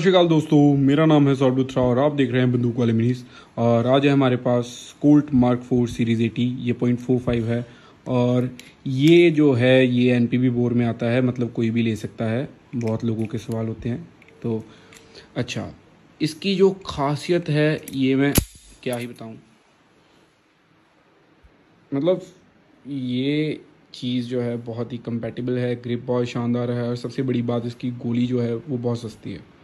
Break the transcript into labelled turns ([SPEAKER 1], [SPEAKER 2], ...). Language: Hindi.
[SPEAKER 1] श्रीकाल दोस्तों, मेरा नाम है सौरभ लुथरा और आप देख रहे हैं बंदूक वाले मिनीस। और आज है हमारे पास Colt Mark four series eighty ये पॉइंट फोर फाइव है। और ये जो है, ये एन बोर में आता है मतलब कोई भी ले सकता है। बहुत लोगों के सवाल होते हैं तो अच्छा इसकी जो खासियत है, ये मैं क्या ही बताऊँ? मतलब ये चीज़ जो है, बहुत ही कंपेटेबल है ग्रिप बहुत शानदार है, और सबसे बड़ी बात इसकी गोली जो है, वो बहुत सस्ती है।